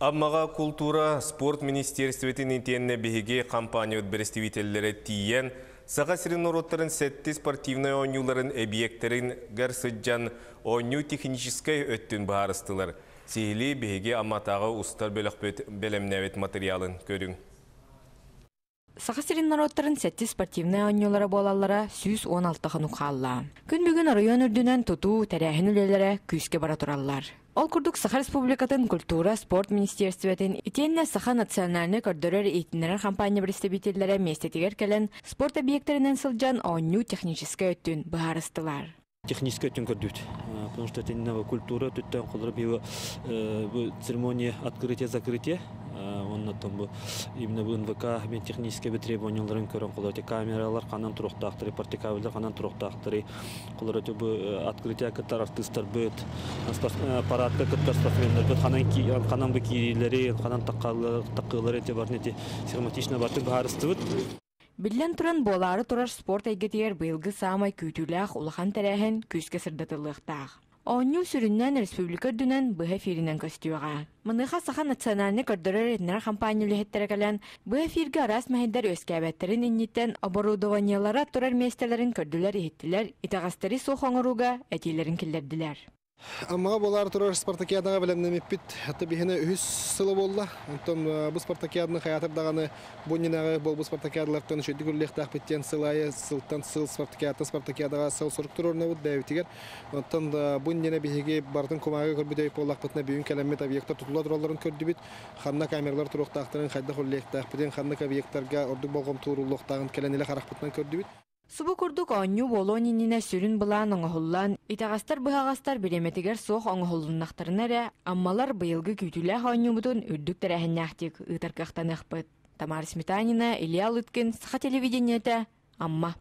Аммаға культура спорт министерстветін интенне беге компания өтбірістівителері тиен, Саға сирин ороттарын сәтті спортивный ойнуларын объекттерин гарсыджан ойну техническай өттін бағарыстылар. Сейлі беге амматағы ұстар бөлік бәлемнәвет материалын көрің. Саха сирин народтарын сәтті спортивный ойнулары болалара сүүс 16 ханук халла. Күн бүгін район үрдінен туту тәрәхін үлелері күске бара тураллар. Ол курдук Саха Республикатын культура, спорт министерстветін итенне Саха национальный кордорер ейтінлер компания представительлері местетігер келен спорт объекттерінен сылжан онню технический өттін бағарыстылар. технический өтін көрдүт потому что это культура түттен бу бу церемония открытия закрытия онна том бу именно бу НВК мен технический требованияларын көрөн те камералар канан туруктактыры портикабелдер канан туруктактыры кулар те бу открытие кыттар артисттар быт парадка кыттар спортсмендер быт. Канан ки канан бу кийлери канан таккылары те бар не схематично барды баарыстыбыт Биллен туран болары турар спорт әйгетер быйылгы самай күтүләх улахан тәрәһен күскә сырдатылыктах. Онню сүрүннән республика дүнен быһа фиринен көстүгә. Мыныха саха национальный кордорер этнер компания лехеттерәгәлән быһа фиргә рас мәһендәр өскәбәттерин инниттен оборудованиялара турар местеләрен көрдүләр иһиттиләр, итагастары сохоңоруга әтиләрен килләрдиләр. Аммага болар турар спартакиадаға белемнемиппит. Хатта бихене үһүс сылы болла. Онтон бу спартакиаданы хаятырдаганы буннинагы бол бу спартакиадалардан шөйдү күрлехтах биттен сылайы сылтан сыл спартакиаданы спартакиадага сыл сорук турурна бу дэвитигер. Онтон буннина бихеге бардын кумага көрбүдөй боллак битне бүгүн келемет объекттер тутула тураларын көрдү бит. Ханна камералар туруктактарын хайда хүллехтах битен ханна объекттарга ордук болгом турулуктагын келенеле харакпытынан көрдү бит. Субу курдук онню сүрін бұлан оңғыллан, итағастар бұхағастар береметігер соқ оңғыллыннақтарынары, аммалар бұйылғы күтілі онню бұтын үрдік тәрәхіннәқтік ұтарқақтан ұқпыт. Тамар Сметанина, Илья Лыткин, Саха телевидениеті, Амма.